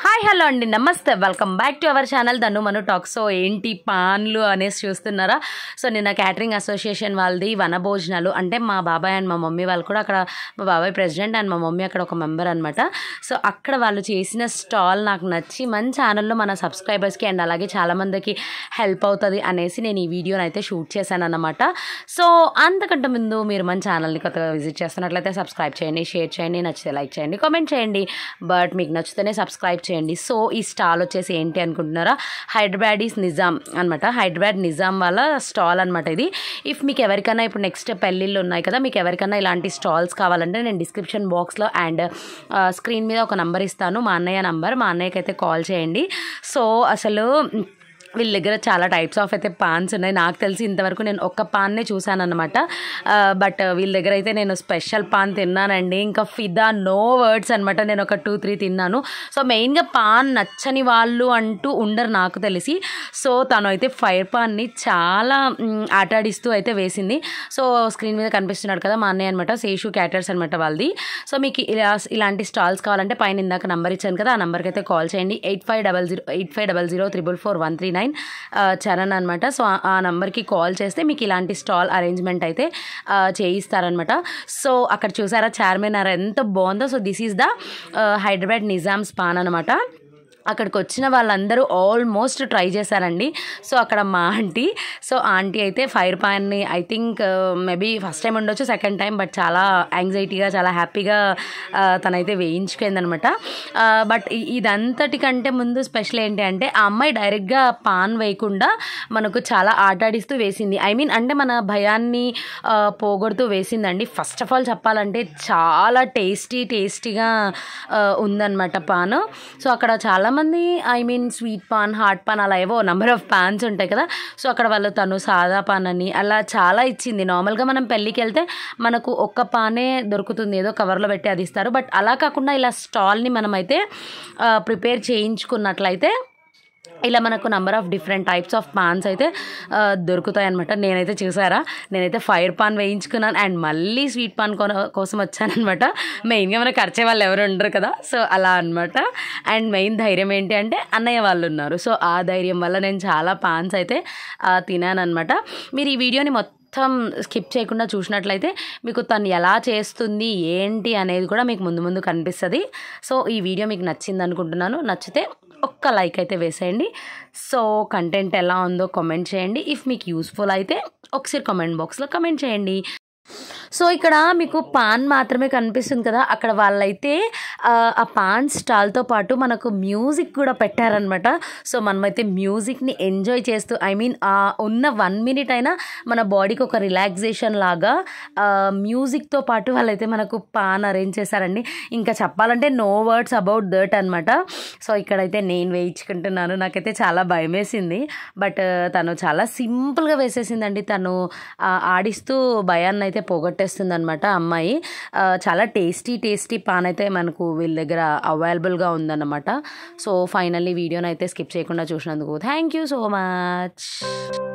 Hi. Hi hello అండి. నమస్తే. Welcome back to our channel Dhannu Manu talk so ఏంటి పాన్లు అనేసి చూస్తున్నారా? సో నిన్న క్యాటరింగ్ అసోసియేషన్ వాళ్ళది వన భోజనాలు అంటే మా బాబాయ్ అండ్ మా మమ్మీ వాళ్ళు కూడా అక్కడ మా బాబాయ్ ప్రెసిడెంట్ అండ్ మా మమ్మీ అక్కడ ఒక మెంబర్ అనమాట సో అక్కడ వాళ్ళు చేసిన స్టాల్ నాకు నచ్చి మన ఛానల్లో మన సబ్స్క్రైబర్స్కి అండ్ అలాగే చాలామందికి హెల్ప్ అవుతుంది అనేసి నేను ఈ వీడియోని అయితే షూట్ చేశాను అనమాట సో అంతకంటే ముందు మీరు మన ఛానల్ని కొత్తగా విజిట్ చేస్తున్నట్లయితే సబ్స్క్రైబ్ చేయండి షేర్ చేయండి నచ్చితే లైక్ చేయండి కామెంట్ చేయండి. బట్ మీకు నచ్చితేనే సబ్స్క్రైబ్ చేయండి. సో ఈ స్టాల్ వచ్చేసి ఏంటి అనుకుంటున్నారా? హైదరాబాద్ ఈస్ నిజాం అనమాట హైదరాబాద్ నిజాం వాళ్ళ స్టాల్ అనమాట ఇది. ఇఫ్ మీకు ఎవరికైనా ఇప్పుడు నెక్స్ట్ పెళ్ళిళ్ళు ఉన్నాయి కదా మీకు ఎవరికైనా ఇలాంటి స్టాల్స్ కావాలంటే నేను డిస్క్రిప్షన్ బాక్స్లో అండ్ స్క్రీన్ మీద ఒక నంబర్ ఇస్తాను. మా అన్నయ్య నంబర్. మా అన్నయ్యకి అయితే కాల్ చేయండి. సో అసలు వీళ్ళ దగ్గర చాలా టైప్స్ ఆఫ్ అయితే పాన్స్ ఉన్నాయి. నాకు తెలిసి ఇంతవరకు నేను ఒక్క పాన్నే చూశాను అనమాట బట్ వీళ్ళ దగ్గర అయితే నేను స్పెషల్ పాన్ తిన్నానండి. ఇంకా ఫిదా నో వర్డ్స్ అనమాట నేను ఒక టూ త్రీ తిన్నాను. సో మెయిన్గా పాన్ నచ్చని వాళ్ళు అంటూ ఉండరు నాకు తెలిసి. సో తను అయితే ఫైర్ పాన్ని చాలా ఆటాడిస్తూ అయితే వేసింది. సో స్క్రీన్ మీద కనిపిస్తున్నాడు కదా మా అన్నయ్య అనమాట శేషు క్యాటర్స్ అనమాట వాళ్ళది. సో మీకు ఇలా ఇలాంటి స్టాల్స్ కావాలంటే పైన ఇందాక నంబర్ ఇచ్చాను కదా ఆ నెంబర్కి అయితే కాల్ చేయండి. Eight five double zero eight five double zero triple four one three nine Charan అనమాట సో ఆ- నెంబర్కి కాల్ చేస్తే మీకు ఇలాంటి స్టాల్ అరేంజ్మెంట్ అయితే చేయిస్తారనమాట సో అక్కడ చూసారా చార్మినార్ ఎంత బాగుందో. So this is the Hyderabad Nizam span అనమాట అక్కడికి వచ్చిన వాళ్ళందరూ ఆల్మోస్ట్ ట్రై చేశారండి. సో అక్కడ మా ఆంటీ. సో ఆంటీ అయితే fire ప్యాన్ని I think maybe first time ఉండొచ్చు సెకండ్ టైం బట్ చాలా యాంగ్జైటీగా చాలా హ్యాపీగా తనైతే వేయించుకుందనమాట బట్ ఇదంతటికంటే ముందు స్పెషల్ ఏంటి అంటే ఆ అమ్మాయి డైరెక్ట్గా పాన్ వేయకుండా మనకు చాలా ఆటాడిస్తూ వేసింది. ఐ మీన్ అంటే మన భయాన్ని పోగొడుతూ వేసిందండి. ఫస్ట్ ఆఫ్ ఆల్ చెప్పాలంటే చాలా టేస్టీ టేస్టీగా ఉందన్నమాట పాన్. సో అక్కడ చాలా చాలామంది I mean sweet paan hot paan అలా ఏవో నెంబర్ ఆఫ్ పాన్స్ ఉంటాయి కదా. సో అక్కడ వాళ్ళు తను సాదా పాన్ అని అలా చాలా ఇచ్చింది. నార్మల్గా మనం పెళ్ళికి వెళ్తే మనకు ఒక్క పానే దొరుకుతుంది. ఏదో కవర్లో పెట్టి అది ఇస్తారు. బట్ అలా కాకుండా ఇలా స్టాల్ని మనమైతే ప్రిపేర్ చేయించుకున్నట్లయితే ఇలా మనకు number of different types of paans అయితే దొరుకుతాయి అనమాట నేనైతే చూసారా? నేనైతే ఫైర్ పాన్ వేయించుకున్నాను అండ్ మళ్ళీ స్వీట్ పాన్ కొన కోసం వచ్చానమాట మెయిన్గా మన ఖర్చే వాళ్ళు ఎవరు ఉండరు కదా? సో అలా అనమాట అండ్ మెయిన్ ధైర్యం ఏంటి అంటే అన్నయ్య వాళ్ళు ఉన్నారు. సో ఆ ధైర్యం వల్ల నేను చాలా పాన్స్ అయితే ఆ, మీరు ఈ వీడియోని మొత్తం మొత్తం స్కిప్ చేయకుండా చూసినట్లయితే మీకు తను ఎలా చేస్తుంది ఏంటి అనేది కూడా మీకు ముందు ముందు కనిపిస్తుంది. సో ఈ వీడియో మీకు నచ్చింది అనుకుంటున్నాను నచ్చితే ఒక్క లైక్ అయితే వేసేయండి. సో కంటెంట్ ఎలా ఉందో కామెంట్ చేయండి. ఇఫ్ మీకు యూస్ఫుల్ అయితే ఒకసారి కామెంట్ బాక్స్లో కమెంట్ చేయండి. సో ఇక్కడ మీకు పాన్ మాత్రమే కనిపిస్తుంది కదా. అక్కడ వాళ్ళైతే ఆ, పాన్ స్టాల్తో పాటు మనకు మ్యూజిక్ కూడా పెట్టారనమాట సో మనమైతే మ్యూజిక్ని ఎంజాయ్ చేస్తూ ఐ మీన్ ఉన్న వన్ మినిట్ అయినా మన బాడీకి ఒక రిలాక్సేషన్ లాగా మ్యూజిక్తో పాటు వాళ్ళైతే మనకు పాన్ అరేంజ్ చేశారండి. ఇంకా చెప్పాలంటే నో వర్డ్స్ అబౌట్ దట్ అనమాట సో ఇక్కడైతే నేను వేయించుకుంటున్నాను. నాకైతే చాలా భయం వేసింది. బట్ తను చాలా సింపుల్గా వేసేసిందండి. తను ఆడిస్తూ భయాన్ని అయితే పోగొట్టేస్తుంది అనమాట అమ్మాయి. చాలా టేస్టీ టేస్టీ పాన్ అయితే మనకు వీళ్ళ దగ్గర అవైలబుల్గా ఉందన్నమాట. సో ఫైనల్లీ వీడియోని అయితే స్కిప్ చేయకుండా చూసినందుకు థ్యాంక్ యూ సో మచ్.